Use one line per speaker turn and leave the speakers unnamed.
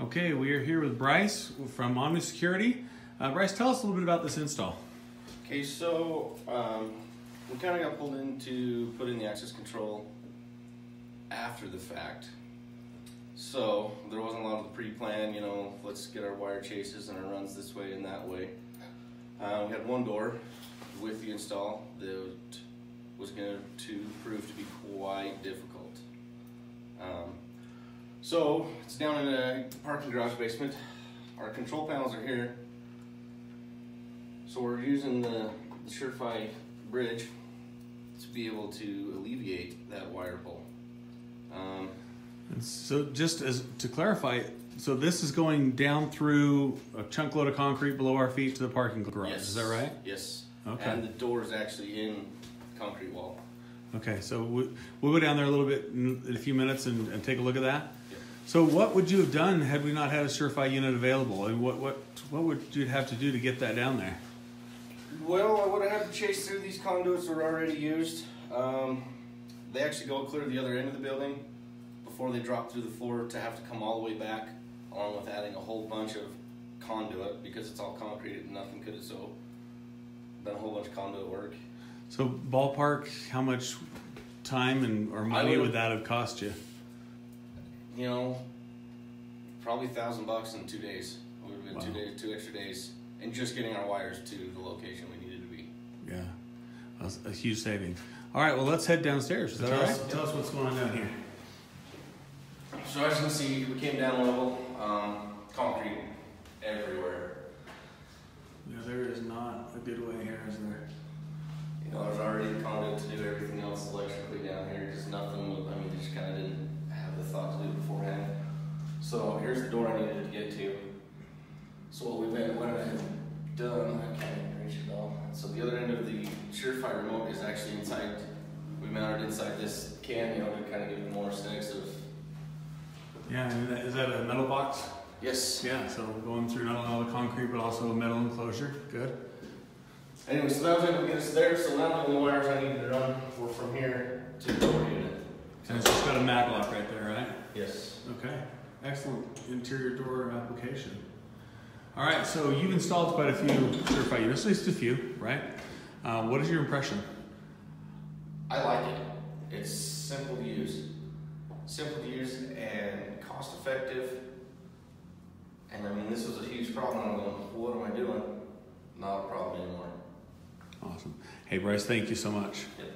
Okay, we are here with Bryce from Omni Security. Uh, Bryce, tell us a little bit about this install.
Okay, so um, we kind of got pulled into putting the access control after the fact. So there wasn't a lot of the pre-plan, you know, let's get our wire chases and our runs this way and that way. Uh, we had one door with the install that was going to prove to be quite difficult. So it's down in a parking garage basement. Our control panels are here. So we're using the, the bridge to be able to alleviate that wire pull. Um,
so, just as to clarify, so this is going down through a chunk load of concrete below our feet to the parking garage.
yes.
Is that right?
Yes.
Okay.
And the door is actually in concrete wall.
Okay, so we, we'll go down there a little bit in, in a few minutes and, and take a look at that. So, what would you have done had we not had a Sure-Fi unit available? And what, what, what would you have to do to get that down there?
Well, I would have had to chase through these conduits that were already used. Um, they actually go clear to the other end of the building before they drop through the floor to have to come all the way back, along with adding a whole bunch of conduit because it's all concrete and nothing could have so done a whole bunch of conduit work.
So, ballpark, how much time and or money would that have cost you?
You know, probably a thousand bucks in two days. It would have been two days, two extra days, and just getting our wires to the location we needed to be.
Yeah, that's a huge savings. All right, well, let's head downstairs. Is that
Tell
all
us-
Tell us what's going on down here.
So as you can see, we came down level, um, concrete everywhere.
Yeah, there is not a good way here, is there?
You know, there's already conduit to do everything else electrically down here, because nothing, was- I mean, they just kind of didn't have the thought to do it beforehand. So here's the door I needed to get to. So what we went, went ahead and done, I can't reach it all. So the other end of the Sure-Fi remote is actually inside, we mounted inside this can, you know, to kind of give it more aesthetics of,
Yeah, is that a metal box?
yes.
Yeah, so going through not only all the concrete but also a metal enclosure. Good.
Anyway, so that was able to get us there, so now the only wires I needed to run were from here to the door unit.
And it's just got a mag lock right there, right?
Yes.
Okay. Excellent interior door application. All right, so you've installed quite a few Sure-Fi units, at least a few, right? Uh, what is your impression?
I like it. It's simple to use. Simple to use and cost effective. And I mean, this was a huge problem. I'm going, what am I doing? Not a problem anymore.
Awesome. Hey, Bryce, thank you so much.
Yep.